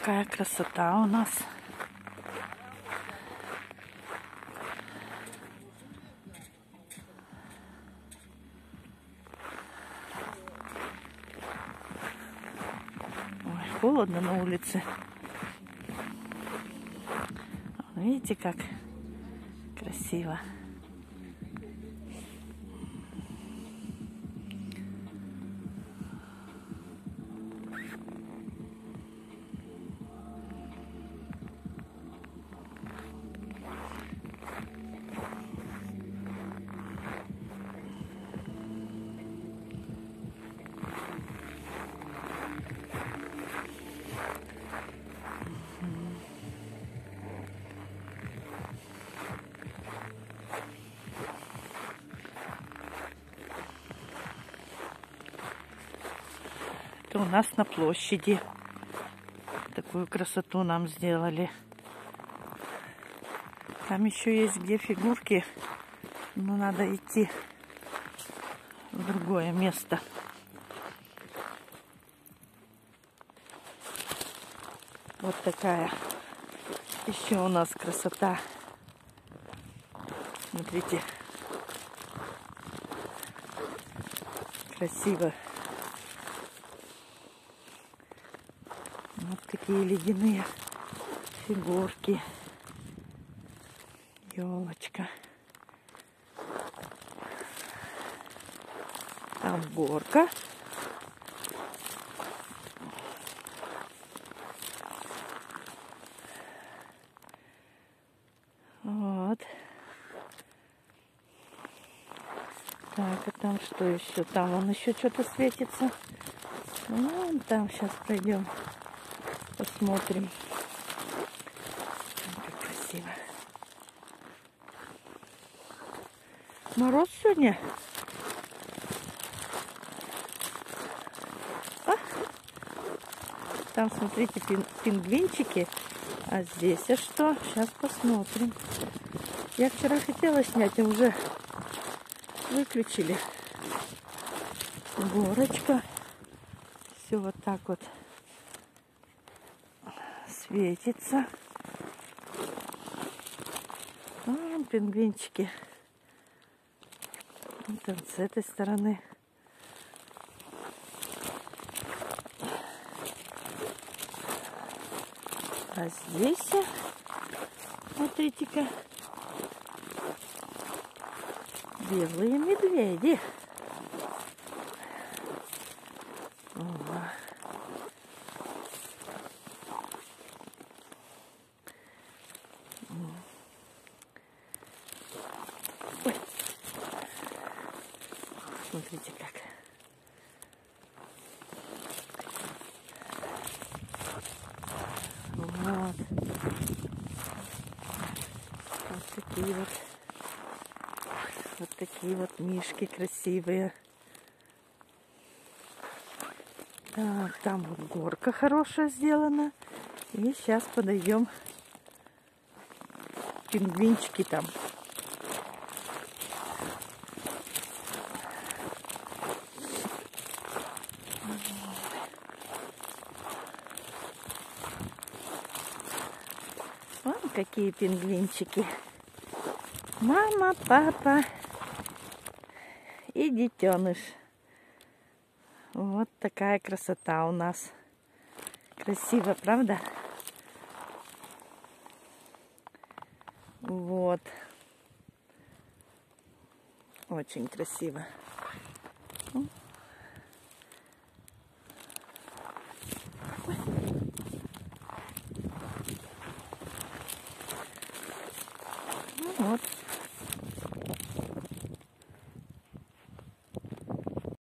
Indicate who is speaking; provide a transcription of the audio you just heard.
Speaker 1: какая красота у нас. Ой, холодно на улице. Видите, как красиво. У нас на площади. Такую красоту нам сделали. Там еще есть где фигурки. Но надо идти в другое место. Вот такая еще у нас красота. Смотрите. Красиво. Вот такие ледяные фигурки. Елочка. Там горка. Вот. Так, а там что еще? Там он еще что-то светится. Ну, там сейчас пройдем. Посмотрим. Как красиво. Мороз сегодня? А? Там, смотрите, пин пингвинчики. А здесь а что? Сейчас посмотрим. Я вчера хотела снять, а уже выключили. Горочка. Все вот так вот светится. А, пингвинчики. Вот с этой стороны. А здесь, смотрите-ка, белые медведи. Смотрите как. Вот. Вот такие вот. Вот такие вот мишки красивые. Так, там вот горка хорошая сделана. И сейчас подойдем. Пингвинчики там. Вон какие пингвинчики. Мама, папа и детеныш. Вот такая красота у нас. Красиво, правда? Вот. Очень красиво.